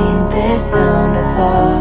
seen this film before?